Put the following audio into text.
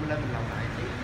mình lên mình làm lại